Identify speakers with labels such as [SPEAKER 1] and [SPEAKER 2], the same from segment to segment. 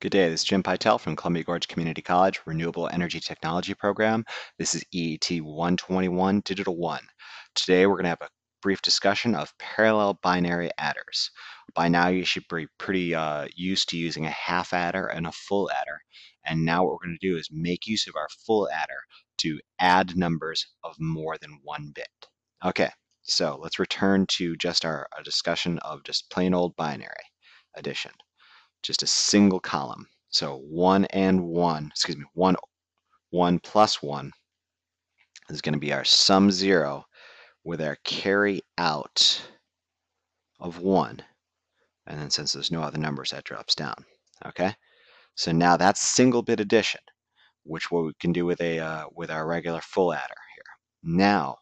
[SPEAKER 1] Good day, this is Jim Pytel from Columbia Gorge Community College Renewable Energy Technology Program. This is EET 121 Digital 1. Today we're going to have a brief discussion of parallel binary adders. By now you should be pretty uh, used to using a half adder and a full adder. And now what we're going to do is make use of our full adder to add numbers of more than one bit. Okay, so let's return to just our discussion of just plain old binary addition just a single column. So 1 and 1, excuse me, 1, 1 plus 1 is going to be our sum 0 with our carry out of 1. And then since there's no other numbers, that drops down. Okay? So now that's single bit addition, which what we can do with a uh, with our regular full adder here. Now,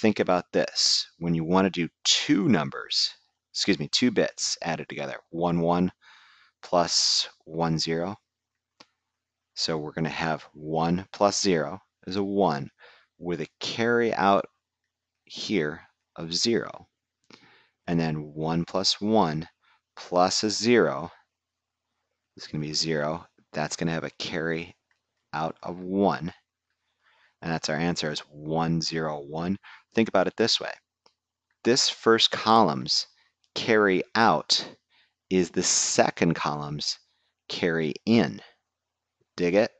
[SPEAKER 1] think about this. When you want to do two numbers, excuse me, two bits added together, 1, 1, plus 1, 0. So we're going to have 1 plus 0 is a 1 with a carry out here of 0. And then 1 plus 1 plus a 0 is going to be 0. That's going to have a carry out of 1. And that's our answer is 1, 0, 1. Think about it this way. This first column's carry out is the second column's carry in. Dig it?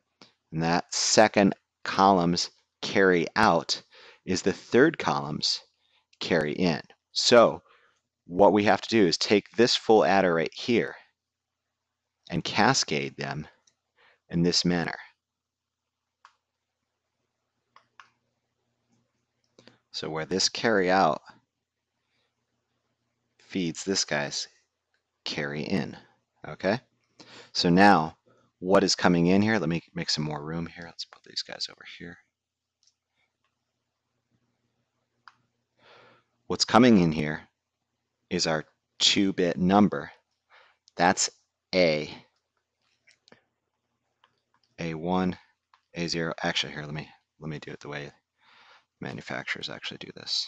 [SPEAKER 1] And that second column's carry out is the third column's carry in. So what we have to do is take this full adder right here and cascade them in this manner. So where this carry out feeds this guy's carry in. Okay? So now, what is coming in here? Let me make some more room here. Let's put these guys over here. What's coming in here is our 2-bit number. That's A. A1, A0. Actually, here, let me let me do it the way manufacturers actually do this.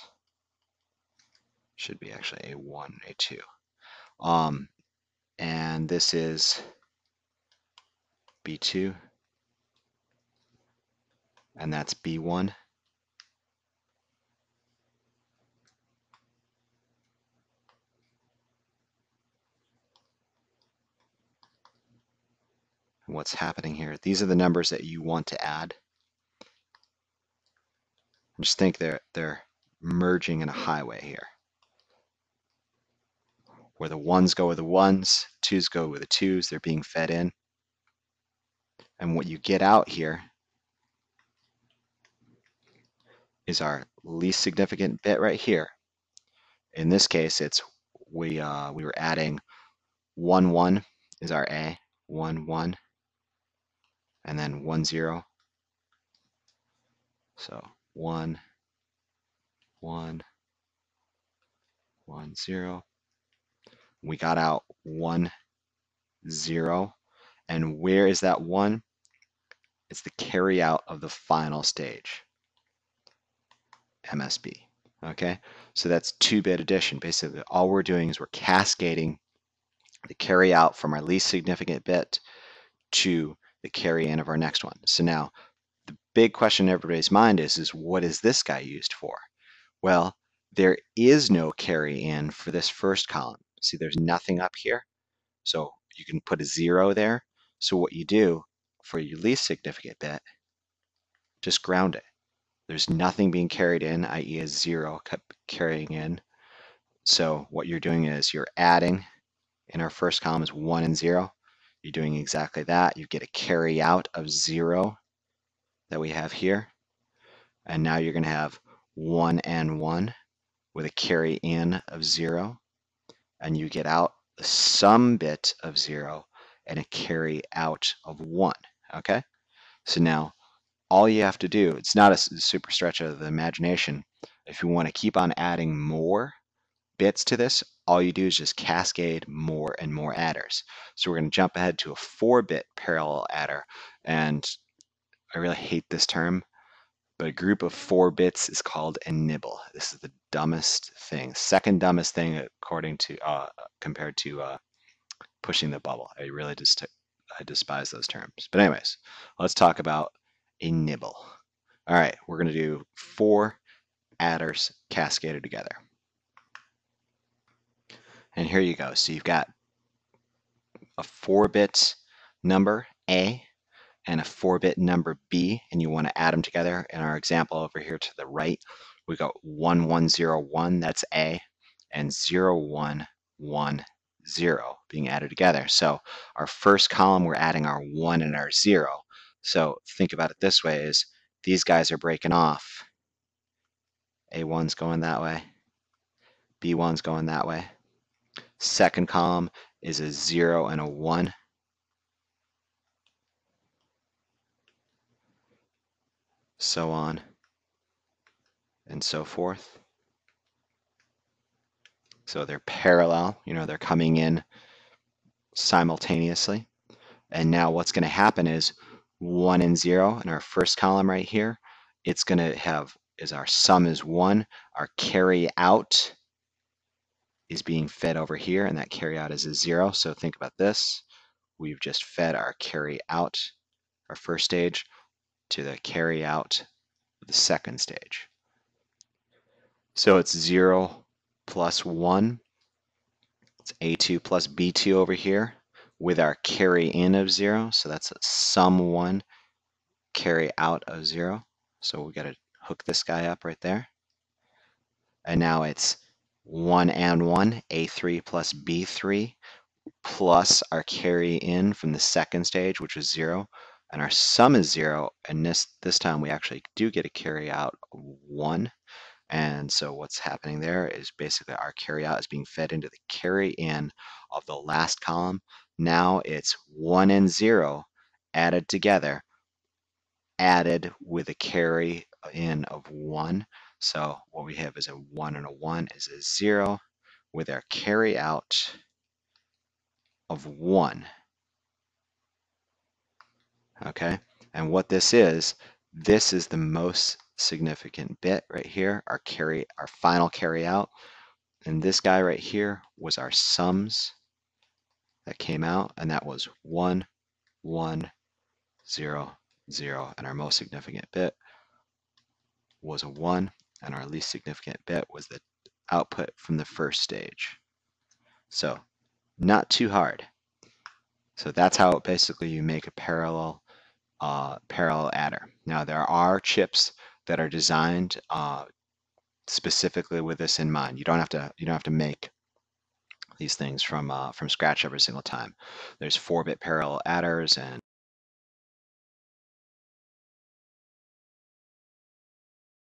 [SPEAKER 1] Should be actually A1, A2. Um, and this is B2, and that's B1. what's happening here. These are the numbers that you want to add. I just think they're, they're merging in a highway here where the ones go with the ones, twos go with the twos, they're being fed in. And what you get out here is our least significant bit right here. In this case, it's we uh, we were adding one one is our A, one one, and then one zero. So one, one, one zero, we got out one, zero. And where is that one? It's the carry out of the final stage, MSB. Okay, so that's two-bit addition. Basically, all we're doing is we're cascading the carry out from our least significant bit to the carry in of our next one. So now the big question in everybody's mind is, is what is this guy used for? Well, there is no carry in for this first column. See, there's nothing up here. So you can put a zero there. So what you do for your least significant bit, just ground it. There's nothing being carried in, i.e. a zero kept carrying in. So what you're doing is you're adding, in our first column is one and zero. You're doing exactly that. You get a carry out of zero that we have here. And now you're going to have one and one with a carry in of zero and you get out the sum bit of zero and a carry out of one, okay? So now all you have to do, it's not a super stretch of the imagination. If you want to keep on adding more bits to this, all you do is just cascade more and more adders. So we're going to jump ahead to a four bit parallel adder. And I really hate this term, but a group of four bits is called a nibble. This is the dumbest thing, second dumbest thing according to uh, compared to uh, pushing the bubble. I really just I despise those terms. But anyways, let's talk about a nibble. All right, we're going to do four adders cascaded together. And here you go. So you've got a 4-bit number A and a 4-bit number B, and you want to add them together. In our example over here to the right, we got 1101, that's A, and 0110 being added together. So our first column, we're adding our 1 and our 0. So think about it this way is these guys are breaking off. A1's going that way. B1's going that way. Second column is a 0 and a 1. So on and so forth. So they're parallel, you know, they're coming in simultaneously. And now what's going to happen is 1 and 0 in our first column right here, it's going to have, is our sum is 1, our carry out is being fed over here, and that carry out is a 0. So think about this. We've just fed our carry out, our first stage, to the carry out of the second stage. So it's 0 plus 1. It's A2 plus B2 over here with our carry in of 0. So that's a sum 1 carry out of 0. So we got to hook this guy up right there. And now it's 1 and 1, A3 plus B3, plus our carry in from the second stage, which is 0. And our sum is 0. And this, this time we actually do get a carry out 1. And so what's happening there is basically our carry out is being fed into the carry in of the last column. Now it's 1 and 0 added together, added with a carry in of 1. So what we have is a 1 and a 1 is a 0 with our carry out of 1. Okay, and what this is, this is the most significant bit right here, our carry, our final carry out. And this guy right here was our sums that came out, and that was 1, 1, 0, 0. And our most significant bit was a 1, and our least significant bit was the output from the first stage. So not too hard. So that's how basically you make a parallel uh, parallel adder. Now there are chips that are designed uh, specifically with this in mind. You don't have to you don't have to make these things from uh, from scratch every single time. There's 4-bit parallel adders and